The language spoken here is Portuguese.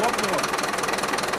Boa, bom.